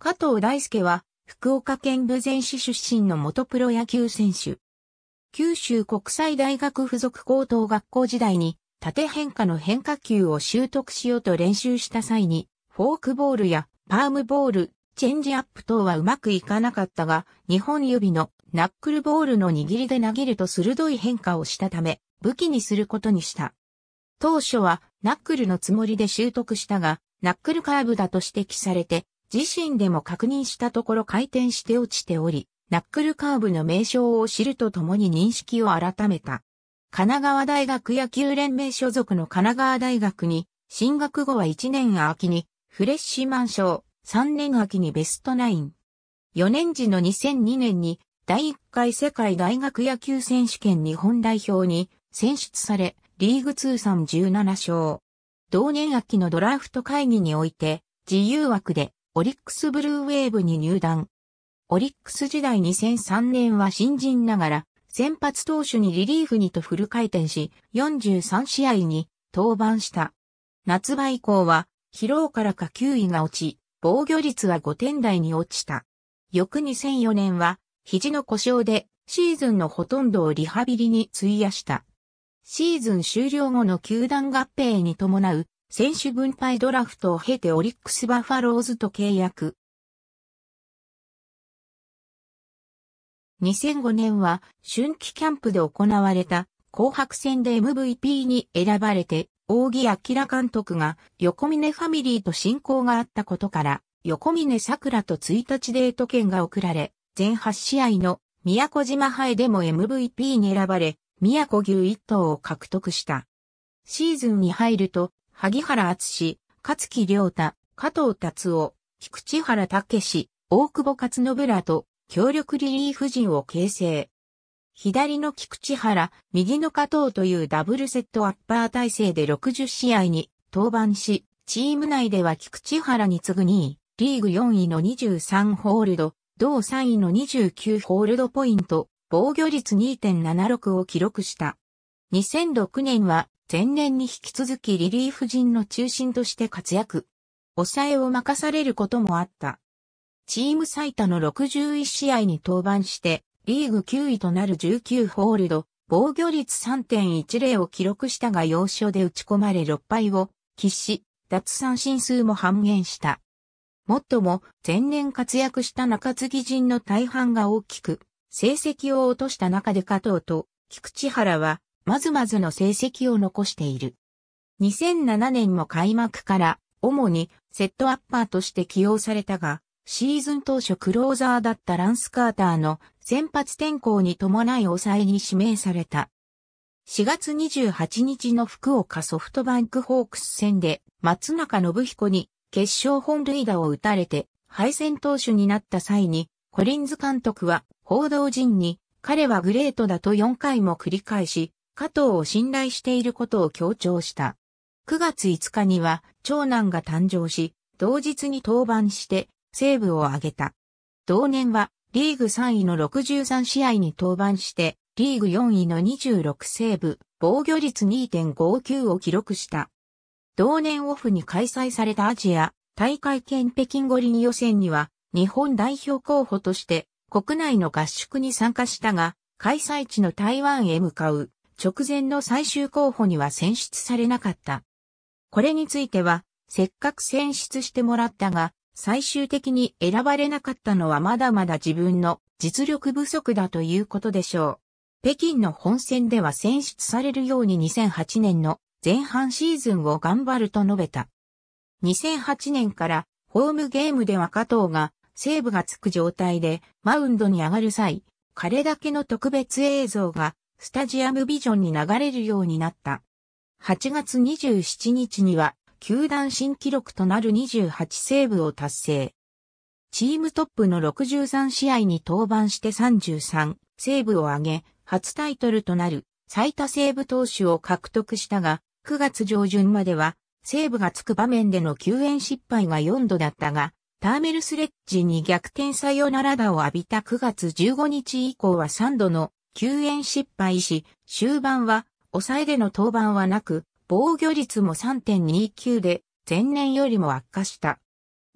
加藤大輔は、福岡県豊前市出身の元プロ野球選手。九州国際大学附属高等学校時代に、縦変化の変化球を習得しようと練習した際に、フォークボールやパームボール、チェンジアップ等はうまくいかなかったが、日本指のナックルボールの握りで投げると鋭い変化をしたため、武器にすることにした。当初はナックルのつもりで習得したが、ナックルカーブだと指摘されて、自身でも確認したところ回転して落ちており、ナックルカーブの名称を知るとともに認識を改めた。神奈川大学野球連盟所属の神奈川大学に、進学後は1年秋にフレッシュマン賞、3年秋にベストナイン。4年時の2002年に第1回世界大学野球選手権日本代表に選出され、リーグ通算17勝。同年秋のドラフト会議において、自由枠でオリックスブルーウェーブに入団。オリックス時代2003年は新人ながら、先発投手にリリーフにとフル回転し、43試合に登板した。夏場以降は、疲労からか9位が落ち、防御率は5点台に落ちた。翌2004年は、肘の故障で、シーズンのほとんどをリハビリに費やした。シーズン終了後の球団合併に伴う選手分配ドラフトを経てオリックスバファローズと契約。2005年は春季キャンプで行われた紅白戦で MVP に選ばれて、扇明監督が横峰ファミリーと親交があったことから、横峰桜と1日デート券が送られ、全8試合の宮古島杯でも MVP に選ばれ、宮古牛一頭を獲得した。シーズンに入ると、萩原敦勝木良太、加藤達夫、菊池原武史、大久保勝信らと、協力リリーフ陣を形成。左の菊池原、右の加藤というダブルセットアッパー体制で60試合に登板し、チーム内では菊池原に次ぐ2位、リーグ4位の23ホールド、同3位の29ホールドポイント、防御率2.76を記録した。2006年は前年に引き続きリリーフ陣の中心として活躍。抑えを任されることもあった。チーム最多の61試合に登板して、リーグ9位となる19ホールド、防御率3.10を記録したが要所で打ち込まれ6敗を喫し、脱三振数も半減した。もっとも前年活躍した中継ぎ陣の大半が大きく、成績を落とした中で加藤と菊池原はまずまずの成績を残している。2007年も開幕から主にセットアッパーとして起用されたが、シーズン当初クローザーだったランス・カーターの先発転向に伴い抑えに指名された。4月28日の福岡ソフトバンクホークス戦で松中信彦に決勝本塁打を打たれて敗戦投手になった際にコリンズ監督は報道陣に、彼はグレートだと4回も繰り返し、加藤を信頼していることを強調した。9月5日には長男が誕生し、同日に登板してセーブを挙げた。同年はリーグ3位の63試合に登板して、リーグ4位の26セーブ、防御率2.59を記録した。同年オフに開催されたアジア大会兼北京五輪予選には日本代表候補として国内の合宿に参加したが、開催地の台湾へ向かう直前の最終候補には選出されなかった。これについては、せっかく選出してもらったが、最終的に選ばれなかったのはまだまだ自分の実力不足だということでしょう。北京の本戦では選出されるように2008年の前半シーズンを頑張ると述べた。2008年からホームゲームでは加藤がセーブがつく状態でマウンドに上がる際、彼だけの特別映像がスタジアムビジョンに流れるようになった。8月27日には、球団新記録となる28セーブを達成。チームトップの63試合に登板して33セーブを挙げ、初タイトルとなる最多セーブ投手を獲得したが、9月上旬まではセーブがつく場面での救援失敗が4度だったが、ターメルスレッジに逆転サヨナラ打を浴びた9月15日以降は3度の救援失敗し、終盤は抑えでの登板はなく、防御率も3.29で前年よりも悪化した。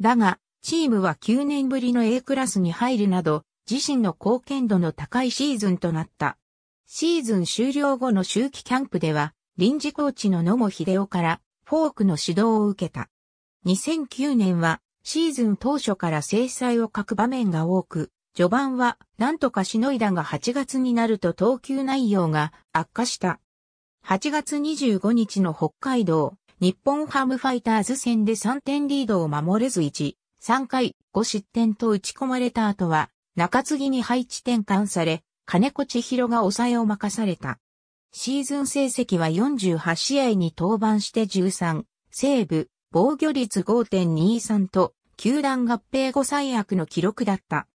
だが、チームは9年ぶりの A クラスに入るなど、自身の貢献度の高いシーズンとなった。シーズン終了後の秋季キャンプでは、臨時コーチの野茂秀夫からフォークの指導を受けた。2009年はシーズン当初から制裁を書く場面が多く、序盤は何とかしのいだが8月になると投球内容が悪化した。8月25日の北海道、日本ハムファイターズ戦で3点リードを守れず1、3回5失点と打ち込まれた後は、中継ぎに配置転換され、金子千尋が抑えを任された。シーズン成績は48試合に登板して13、西部、防御率5.23と、球団合併後最悪の記録だった。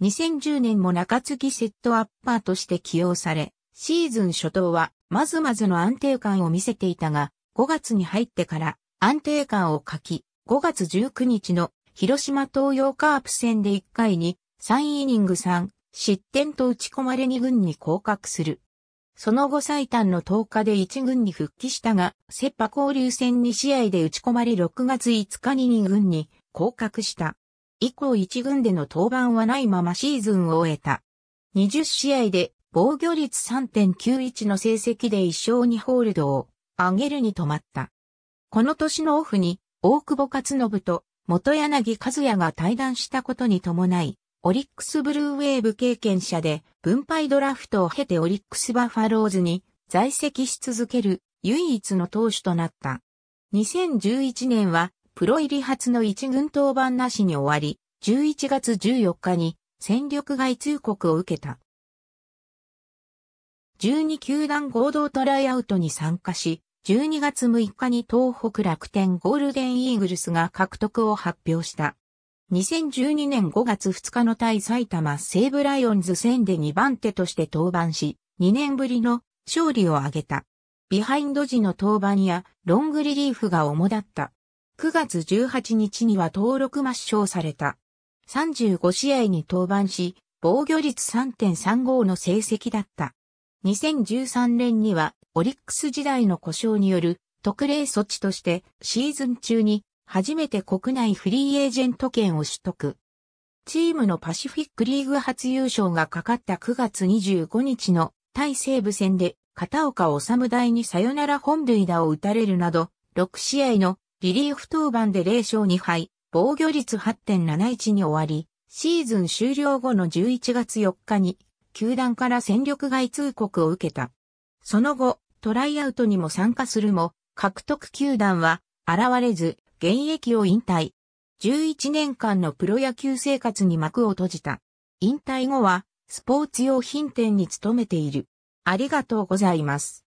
2010年も中継ぎセットアッパーとして起用され、シーズン初頭はまずまずの安定感を見せていたが、5月に入ってから安定感を欠き、5月19日の広島東洋カープ戦で1回に3イニング3失点と打ち込まれ2軍に降格する。その後最短の10日で1軍に復帰したが、セッパ交流戦2試合で打ち込まれ6月5日に2軍に降格した。以降1軍での登板はないままシーズンを終えた。20試合で防御率3.91の成績で1勝2ホールドを上げるに止まった。この年のオフに大久保勝信と元柳和也が対談したことに伴い、オリックスブルーウェーブ経験者で分配ドラフトを経てオリックスバファローズに在籍し続ける唯一の投手となった。2011年はプロ入り初の一軍登板なしに終わり、11月14日に戦力外通告を受けた。12球団合同トライアウトに参加し、12月6日に東北楽天ゴールデンイーグルスが獲得を発表した。2012年5月2日の対埼玉西武ライオンズ戦で2番手として登板し、2年ぶりの勝利を挙げた。ビハインド時の登板やロングリリーフが主だった。9月18日には登録抹消された。35試合に登板し、防御率3.35の成績だった。2013年にはオリックス時代の故障による特例措置としてシーズン中に初めて国内フリーエージェント権を取得。チームのパシフィックリーグ初優勝がかかった9月25日の対西武戦で片岡治大にサヨナラ本塁打を打たれるなど、6試合のリリーフ登板で0勝2敗、防御率8.71に終わり、シーズン終了後の11月4日に、球団から戦力外通告を受けた。その後、トライアウトにも参加するも、獲得球団は現れず、現役を引退。11年間のプロ野球生活に幕を閉じた。引退後は、スポーツ用品店に勤めている。ありがとうございます。